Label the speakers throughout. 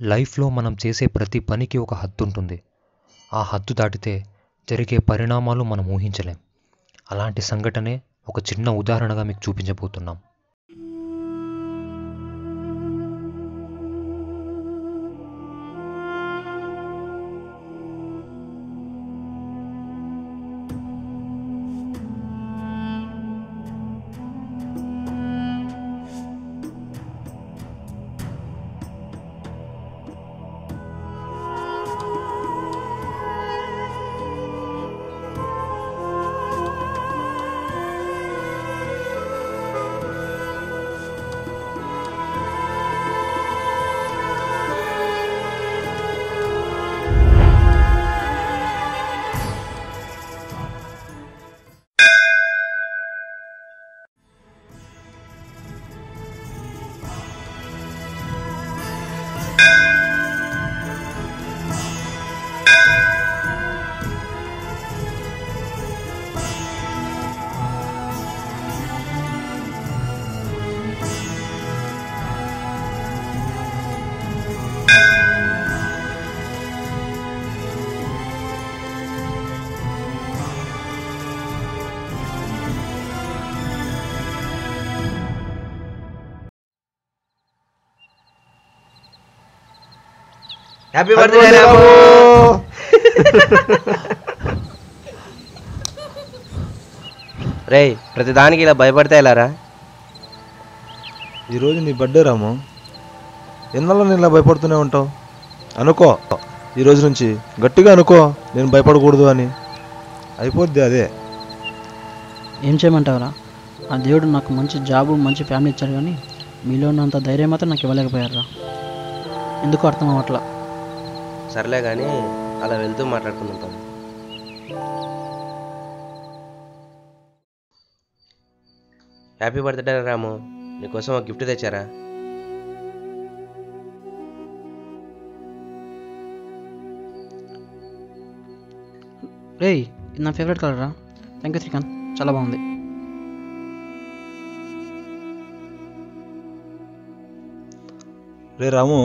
Speaker 1: లైఫ్లో మనం చేసే ప్రతి పనికి ఒక హద్దు ఉంటుంది. ఆ హద్దు దాటితే జరిగే పరిణామాలు మనం ఊహించలేం. అలాంటి సంఘటనే ఒక చిన్న ఉదాహరణగా మీకు చూపించబోతున్నాం.
Speaker 2: హ్యాపీ బర్త్డే రాము రేయ్ ప్రతిదానికి ఇలా భయపడితే ఎలారా?
Speaker 3: ఈరోజు నీ బర్త్డే రాము. ఎన్నాళ్ళు నేను ఇలా భయపడుతూనే ఉంటావు? అనుకో. ఈ రోజు నుంచి గట్టిగా అనుకో నేను భయపడకూడదు అని. అయిపోద్ది అదే.
Speaker 4: ఏం చేయమంటావురా? ఆ దేవుడు నాకు మంచి జాబు మంచి ఫ్యామిలీ ఇచ్చారు కానీ మీలో ఉన్నంత ధైర్యం మాత్రం నాకు ఇవ్వలేకపోయారా ఎందుకు అర్థం అవ్వట్లా.
Speaker 2: సర్లే కానీ అలా వెళ్తూ మాట్లాడుకుందాం తమ్ముడు. Happy birthday Ramu. నీకోసం ఒక గిఫ్ట్ తెచ్చారా?
Speaker 4: రేయ్ ఇది నా ఫేవరెట్ కలర్ రా. Thank you Srikanth. చాలా బాగుంది.
Speaker 3: రే రాము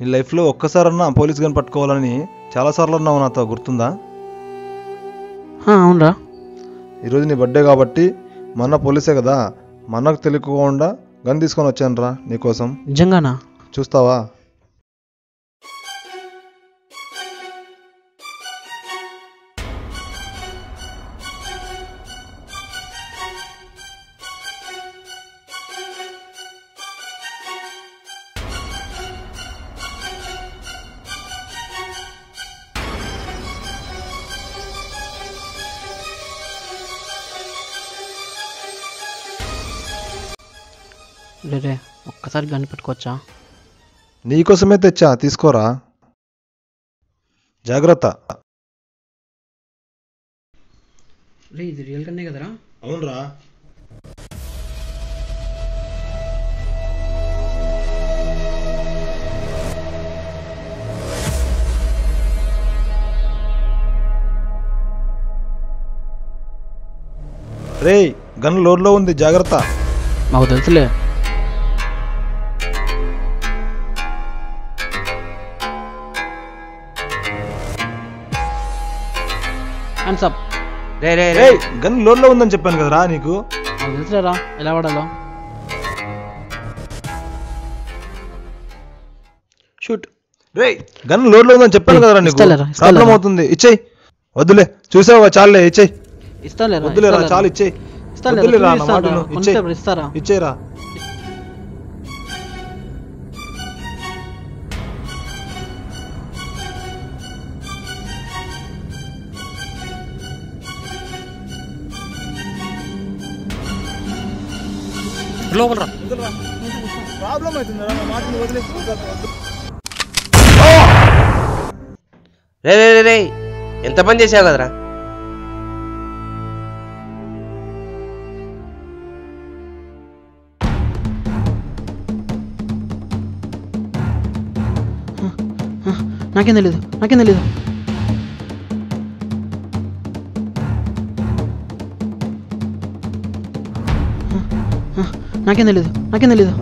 Speaker 3: నీ లైఫ్లో ఒక్కసారన్నా పోలీస్ గన్ పట్టుకోవాలని చాలాసార్లు అన్నావు నాతో గుర్తుందా?
Speaker 4: అవునరా.
Speaker 3: ఈరోజు నీ బర్త్డే కాబట్టి మన పోలీసే కదా మనకు తెలియకుండా గన్ తీసుకొని వచ్చాను రా నీకోసం
Speaker 4: నిజంగానా?
Speaker 3: చూస్తావా?
Speaker 4: రే రే ఒక్కసారి గన్ను పెట్టుకోవచ్చా?
Speaker 3: నీకోసమే తెచ్చా? తీసుకోరా? జాగ్రత్త.
Speaker 4: రే ఇది రియల్ గన్నే కదరా?
Speaker 3: అవునరా. రేయ్ గన్ లోడ్లో ఉంది జాగ్రత్త.
Speaker 4: మాకు తెలుసులే. హ్యాండ్స్ అప్
Speaker 2: రే రే రే.
Speaker 3: గన్ లోడ్లో ఉందని చెప్పాను కదరా నీకు?
Speaker 4: మాకు తెలుసులేరా ఎలా వాడాలో? షూట్.
Speaker 3: రేయ్ గన్ లోడ్లో ఉందని చెప్పాను కదరా నీకు. ప్రాబ్లం అవుతుంది. ఇచ్చేయ్. వద్దులే చూసావా చాలే ఇచ్చేయ్.
Speaker 4: ఇస్తాలేరా
Speaker 3: వద్దులేరా చాలు ఇచ్చేయ్.
Speaker 4: ఇస్తాలేరా?
Speaker 3: వద్దులేరా
Speaker 1: లోపల రా.
Speaker 3: ప్రాబ్లం అవుతుందిరా నా మాటను వదిలే
Speaker 2: రే రే రే రే ఎంత పని చేసావు కదరా?
Speaker 4: నాకేం తెలీదు నాకేం తెలీదు. నాకేం తెలీదు నాకేం తెలీదు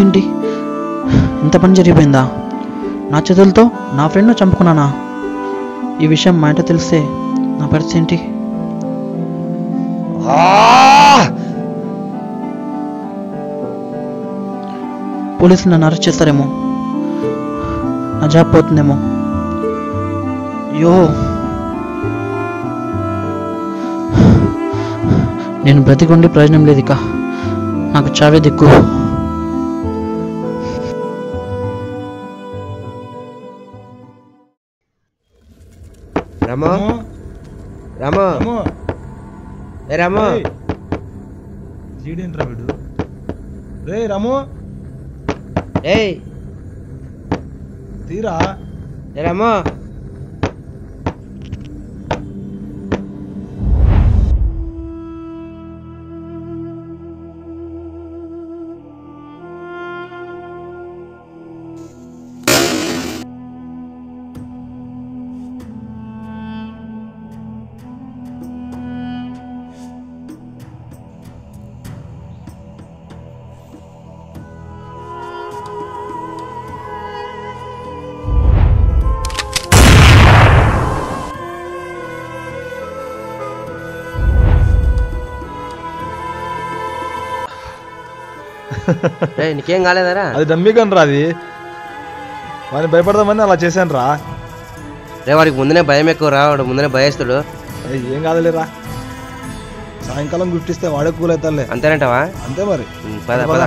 Speaker 4: ఇంత పని జరిగిపోయిందా? నా చేతులతో నా ఫ్రెండ్ను చంపుకున్నానా? ఈ విషయం మా ఇంట తెలిస్తే నా పరిస్థితి ఏంటి? పోలీసులు నన్ను అరెస్ట్ చేస్తారేమో. నా జాబ్ పోతుందేమో. అయ్యో నేను బ్రతికుండి ప్రయోజనం లేదు ఇక నాకు చావే దిక్కు.
Speaker 2: రాము? రాము? ఏ రాము?
Speaker 3: జీడేంట్రా వీడు. రే రాము?
Speaker 2: ఏయ్!
Speaker 3: తీరా?
Speaker 2: ఏ రాము? నీకేం కాలేదరా?
Speaker 3: అది డమ్మీ గన్ రా అది. వాడిని భయపడదామని అలా చేశాను రా
Speaker 2: రే వాడికి ముందునే భయం ఎక్కువ రా వాడు ముందునే భయస్తుడు.
Speaker 3: ఏం కాదులేరా. సాయంకాలం గిఫ్ట్ ఇస్తే వాడే కూల్ అవుతాలే
Speaker 2: అంతేనంటావా?
Speaker 3: అంతే మరి
Speaker 2: పద.
Speaker 3: పద.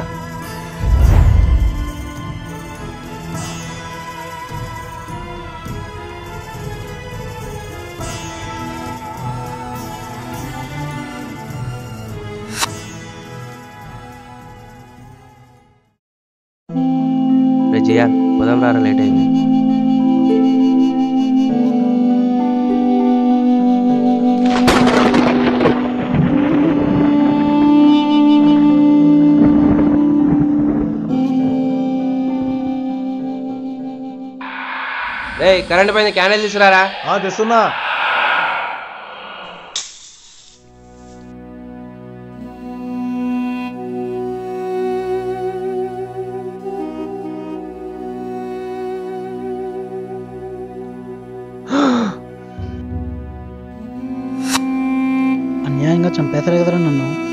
Speaker 2: జయ పోదాం రారా లేట్ అయింది. రే కరెంట్ పైన క్యాండిల్ తీసుకురారా?
Speaker 3: ఆ, తెస్తున్నా.
Speaker 4: అన్యాయంగా నన్ను.